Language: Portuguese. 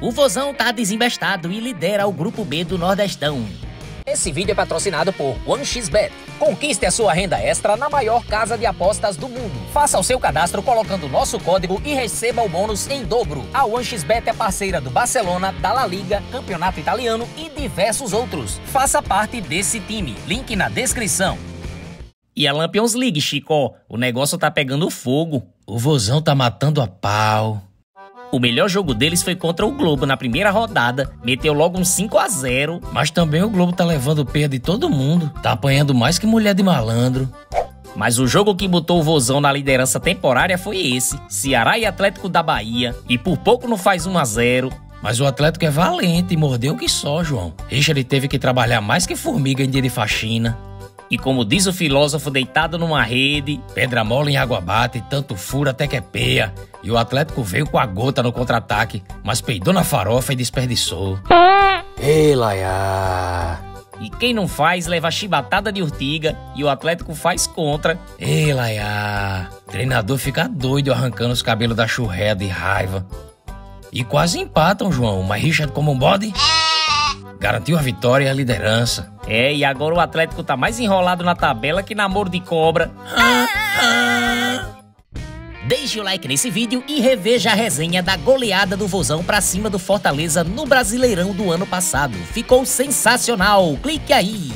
O Vozão tá desembestado e lidera o grupo B do Nordestão. Esse vídeo é patrocinado por OneXBet. Conquiste a sua renda extra na maior casa de apostas do mundo. Faça o seu cadastro colocando o nosso código e receba o bônus em dobro. A OneXBet é parceira do Barcelona, da La Liga, Campeonato Italiano e diversos outros. Faça parte desse time. Link na descrição. E a Lampions League, Chico, o negócio tá pegando fogo. O Vozão tá matando a pau. O melhor jogo deles foi contra o Globo na primeira rodada, meteu logo um 5 a 0 Mas também o Globo tá levando perda de todo mundo. Tá apanhando mais que mulher de malandro. Mas o jogo que botou o Vozão na liderança temporária foi esse: Ceará e Atlético da Bahia. E por pouco não faz 1 a 0 Mas o Atlético é valente e mordeu que só, João. Richard teve que trabalhar mais que formiga em dia de faxina. E como diz o filósofo deitado numa rede, pedra mole em água bate, tanto fura até que é peia. E o Atlético veio com a gota no contra-ataque, mas peidou na farofa e desperdiçou. Ei, Laia! E quem não faz leva chibatada de urtiga e o Atlético faz contra. Ei, Laia! Treinador fica doido arrancando os cabelos da churréia de raiva. E quase empatam, João, mas Richard como um bode garantiu a vitória e a liderança. É, e agora o Atlético tá mais enrolado na tabela que namoro de cobra. Deixe o like nesse vídeo e reveja a resenha da goleada do Vozão pra cima do Fortaleza no Brasileirão do ano passado. Ficou sensacional, clique aí!